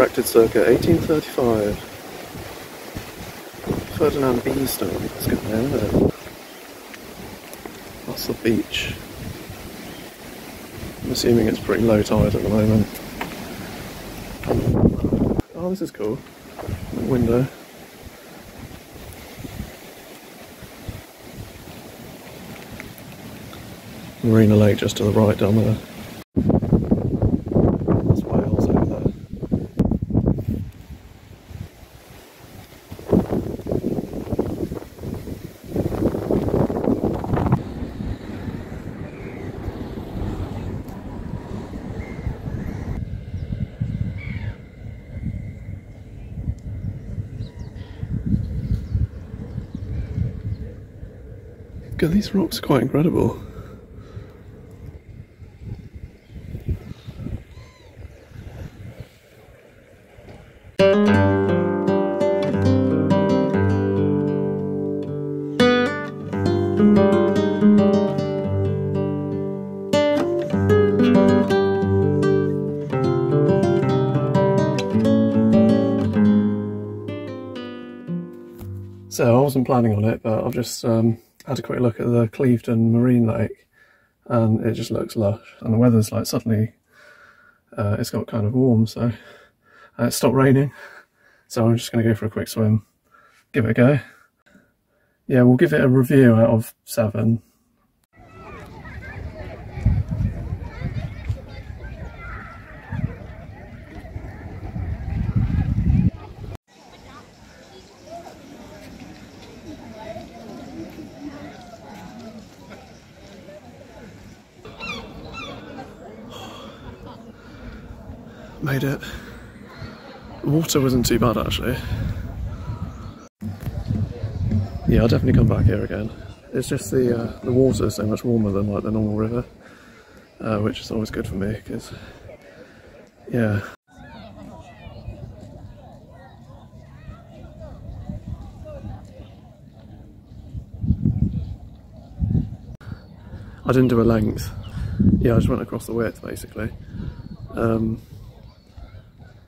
Erected circa 1835. Ferdinand. That's good name, isn't it? That's the beach. I'm assuming it's pretty low tide at the moment. Oh, this is cool. Window. Marine Lake just to the right down there. That's Wales over there. God, these rocks are quite incredible. So I wasn't planning on it, but I've just um, had a quick look at the Clevedon Marine Lake, and it just looks lush. And the weather's like suddenly, uh, it's got kind of warm, so uh, it stopped raining. So I'm just going to go for a quick swim, give it a go. Yeah, we'll give it a review out of seven. Made it. Water wasn't too bad actually. Yeah, I'll definitely come back here again. It's just the uh, the water is so much warmer than like the normal river, uh, which is always good for me because, yeah. I didn't do a length. Yeah, I just went across the width basically. Um,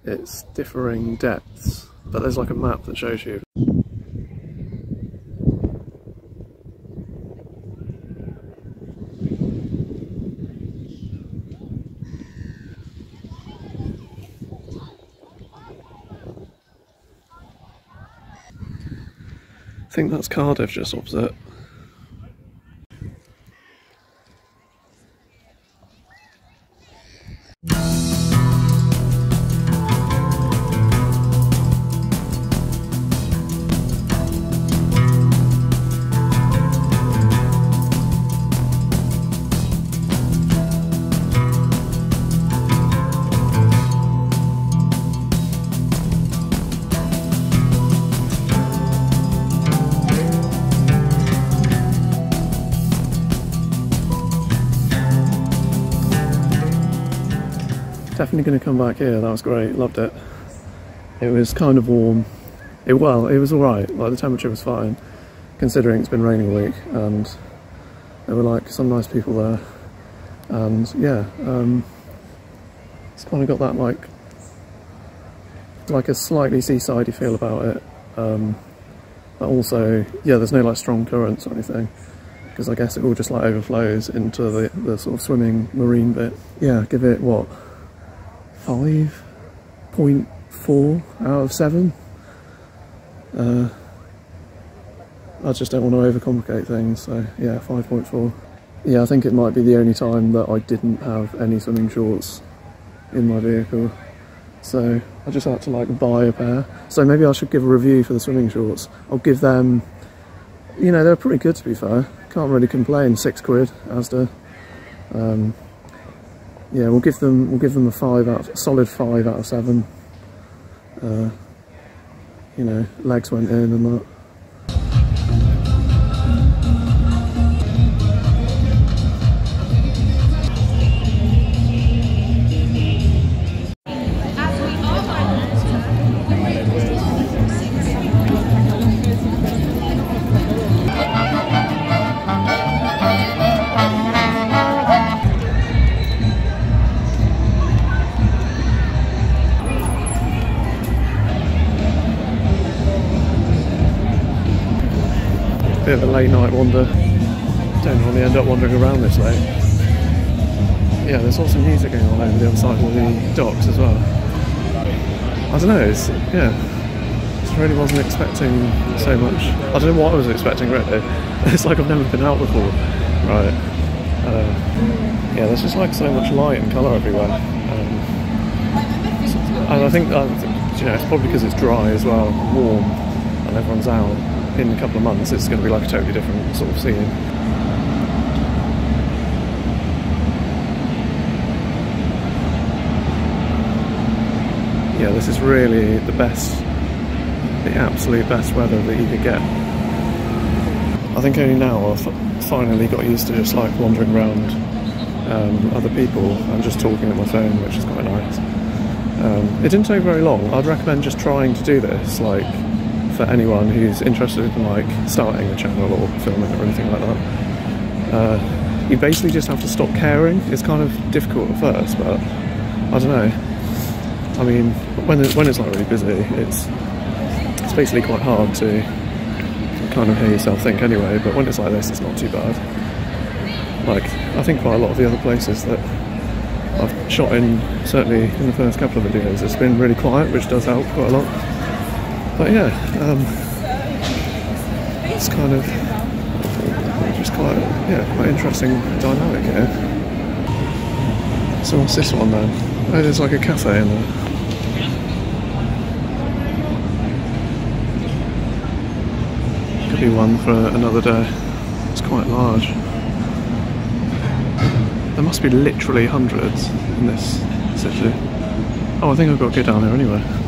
it's differing depths, but there's like a map that shows you. I think that's Cardiff just opposite. Definitely going to come back here. That was great. Loved it. It was kind of warm. It well, it was all right. Like the temperature was fine, considering it's been raining a week, and there were like some nice people there. And yeah, um, it's kind of got that like like a slightly seasidey feel about it. Um, but also, yeah, there's no like strong currents or anything because I guess it all just like overflows into the, the sort of swimming marine bit. Yeah, give it what 5.4 out of 7. Uh, I just don't want to overcomplicate things, so yeah, 5.4. Yeah, I think it might be the only time that I didn't have any swimming shorts in my vehicle. So I just had to like buy a pair. So maybe I should give a review for the swimming shorts. I'll give them, you know, they're pretty good to be fair. Can't really complain, six quid, Asda. Um, yeah, we'll give them we'll give them a five out, solid five out of seven. Uh, you know, legs went in and that. Bit of a late night wander. Don't normally end up wandering around this late. Yeah, there's also music going on over the other side of the docks as well. I don't know, it's, yeah, just really wasn't expecting so much. I don't know what I was expecting really. It's like I've never been out before. Right. Uh, yeah, there's just like so much light and colour everywhere. Um, and I think, uh, you know, it's probably because it's dry as well, warm, and everyone's out. In a couple of months, it's going to be like a totally different sort of scene. Yeah, this is really the best, the absolute best weather that you could get. I think only now I've finally got used to just like wandering around um, other people and just talking on my phone, which is quite nice. Um, it didn't take very long. I'd recommend just trying to do this, like for anyone who's interested in like starting a channel or filming or anything like that. Uh, you basically just have to stop caring. It's kind of difficult at first, but I don't know. I mean, when it, when it's not really busy, it's it's basically quite hard to kind of hear yourself think anyway. But when it's like this, it's not too bad. Like I think quite a lot of the other places that I've shot in, certainly in the first couple of videos, it's been really quiet, which does help quite a lot. But yeah, um, it's kind of just quite yeah quite interesting dynamic here. So what's this one then? Oh, there's like a cafe in there. Could be one for another day. It's quite large. There must be literally hundreds in this city. Oh, I think I've got to go down there anyway.